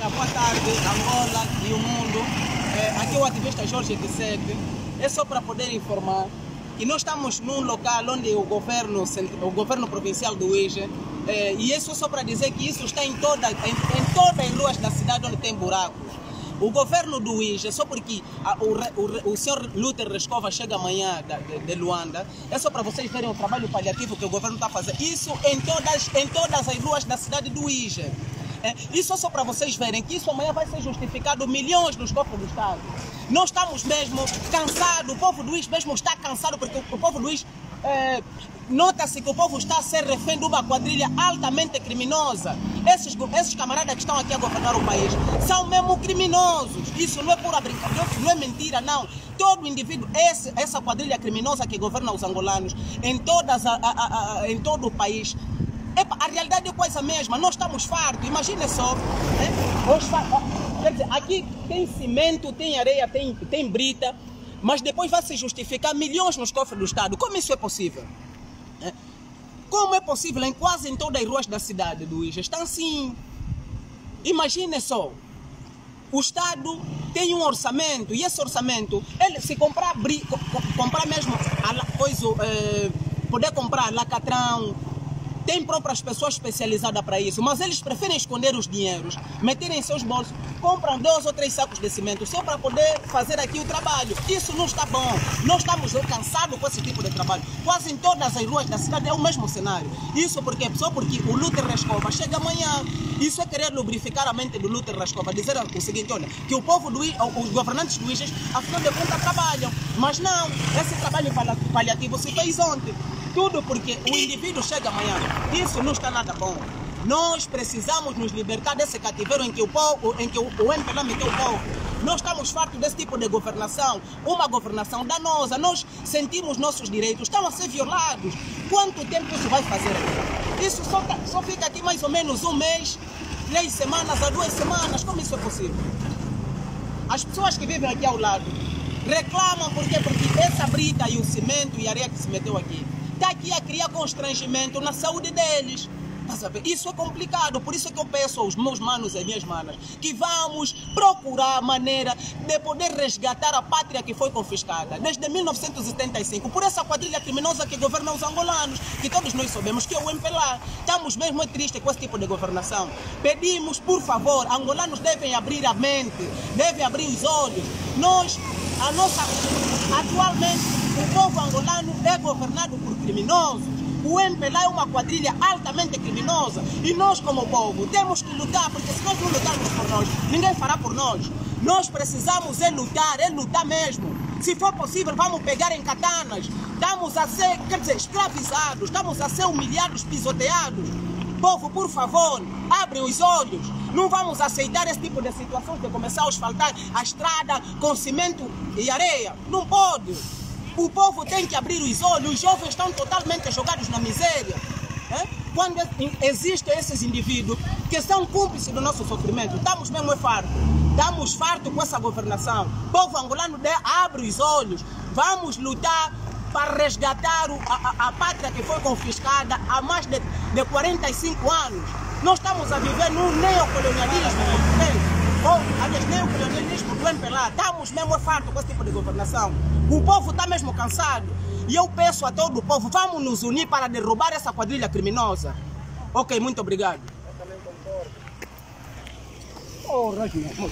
Yeah, boa tarde, Angola e o mundo. É, aqui é o ativista Jorge Kisek. É só para poder informar que nós estamos num local onde o governo, o governo provincial do Uige, é, e isso só para dizer que isso está em, toda, em, em todas as ruas da cidade onde tem buracos. O governo do Uige, só porque a- o, o, o senhor Luther Rescova chega amanhã da- de, de Luanda, é só para vocês verem o trabalho paliativo que o governo está fazendo. Isso em todas, em todas as ruas da cidade do Uige. É, isso é só para vocês verem que isso amanhã vai ser justificado milhões nos cofres do Estado. Nós estamos mesmo cansados, o povo Luís mesmo está cansado, porque o, povo Luís é, nota-se que o povo está a ser refém de uma quadrilha altamente criminosa. Esses, esses camaradas que estão aqui a governar o país são mesmo criminosos. Isso não é pura brincadeira, não é mentira, não. Todo indivíduo, esse, essa quadrilha criminosa que governa os angolanos em, todas a- a- a- em todo o país Epa, a realidade é quase a mesma, nós estamos fartos, imagina só. né? Quer dizer, aqui tem cimento, tem areia, tem, tem brita, mas depois vai se justificar milhões nos cofres do Estado. Como isso é possível? né? Como é possível em quase em todas as ruas da cidade do Ija? Estão assim. Imagine só. O Estado tem um orçamento e esse orçamento, ele se comprar, comprar mesmo coisa, eh, poder comprar lacatrão, tem próprias pessoas especializadas para isso, mas eles preferem esconder os dinheiros, meterem em seus bolsos, compram dois ou três sacos de cimento só para poder fazer aqui o trabalho. Isso não está bom. Nós estamos cansados com esse tipo de trabalho. Quase em todas as ruas da cidade é o mesmo cenário. Isso porque só porque o Luther Rescova chega amanhã. Isso é querer lubrificar a mente do Luther Rescova, dizer o seguinte, olha, que o povo do os governantes do IGES, afinal de contas, trabalham. Mas não, esse trabalho pali- paliativo se fez ontem. Tudo porque o indivíduo chega amanhã. Isso não está nada bom. Nós precisamos nos libertar desse cativeiro em que o povo, em que o, MPLA meteu o povo. Nós estamos fartos desse tipo de governação, uma governação danosa. Nós sentimos nossos direitos, estão a ser violados. Quanto tempo isso vai fazer? Isso só, tá- só fica aqui mais ou menos um mês, três semanas a duas semanas. Como isso é possível? As pessoas que vivem aqui ao lado reclamam por quê? Porque essa brita e o cimento e a areia que se meteu aqui está aqui a criar constrangimento na saúde deles. Ver? Isso é complicado, por isso que eu peço aos meus manos e minhas manas que vamos procurar maneira de poder resgatar a pátria que foi confiscada desde 1975 por essa quadrilha criminosa que governa os angolanos, que todos nós sabemos que é o MPLA. Estamos mesmo tristes com esse tipo de governação. Pedimos, por favor, angolanos devem abrir a mente, devem abrir os olhos. Nós, a nossa, atualmente, o povo angolano é governado por criminosos. MPLA é uma quadrilha altamente criminosa e nós, como povo, temos que lutar, porque se nós não lutarmos por nós, ninguém fará por nós. Nós precisamos é lutar, é lutar mesmo. Se for possível, vamos pegar em katanas. Estamos a ser, quer dizer, escravizados, estamos a ser humilhados, pisoteados. Povo, por favor, abre os olhos. Não vamos aceitar esse tipo de situações de começar a asfaltar a estrada com cimento e areia. Não pode. O povo tem que abrir os olhos. Os jovens estão totalmente jogados na miséria. É? Quando existem esses indivíduos que são cúmplices do nosso sofrimento, estamos mesmo fartos. Estamos fartos com essa governação. O povo angolano de, abre os olhos. Vamos lutar para resgatar a, a- a pátria que foi confiscada há mais de, de 45 anos. Nós estamos a viver num neocolonialismo português. Ou, aliás, neocolonialismo do MPLA. Estamos mesmo fartos com esse tipo de governação. O povo está mesmo cansado. E eu peço a todo o povo, vamos nos unir para derrubar essa quadrilha criminosa. Ok, muito obrigado. Porra, meu.